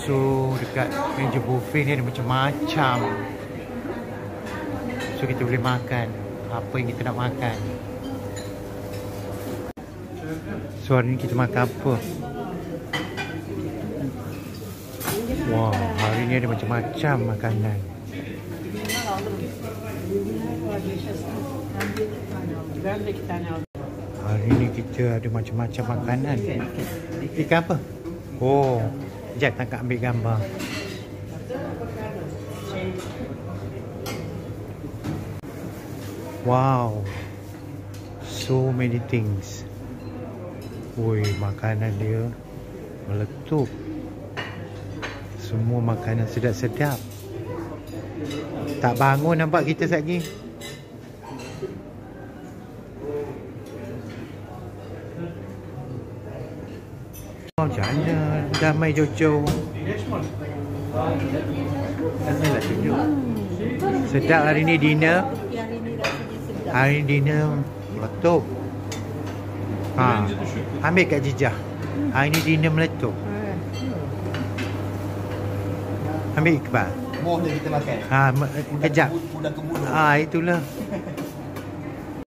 So dekat meja buffet ni ada macam-macam. So kita boleh makan Apa yang kita nak makan. So hari ni kita makan apa? Wah hari ni ada macam-macam makanan. Hari ni kita ada macam-macam makanan. Ikan apa? Oh Sekejap tangkap ambil gambar. Wow. So many things. Woi, makanan dia meletup. Semua makanan sedap-sedap. Tak bangun nampak kita lagi Oh, macam mana damai jauh-jauh Janganlah tunjuk Sedap hari ni dinner. Hari ni dinner meletup ha. Ambil kat jejah Hari ni dinner meletup Ambil Iqbal Moh dia kita makan. ha, Kejap. Ah itulah